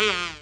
monster,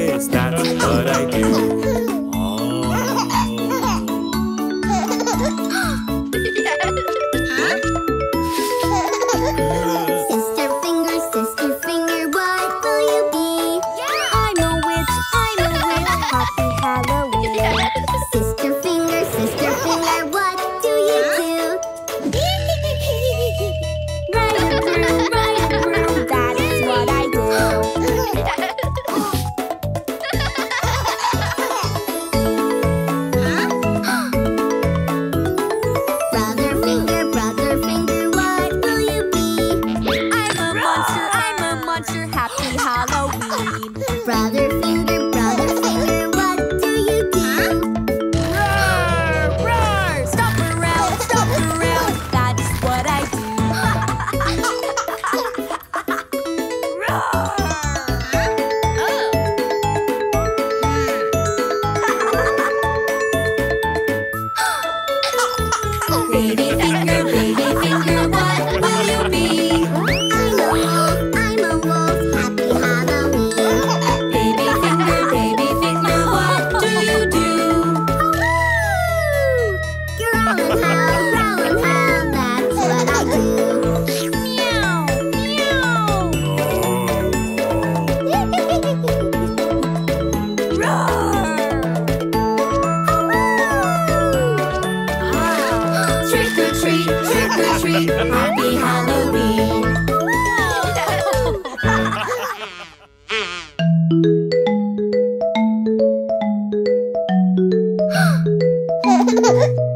Brother Finger. Happy Halloween. Ha ha ha!